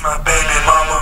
My baby mama.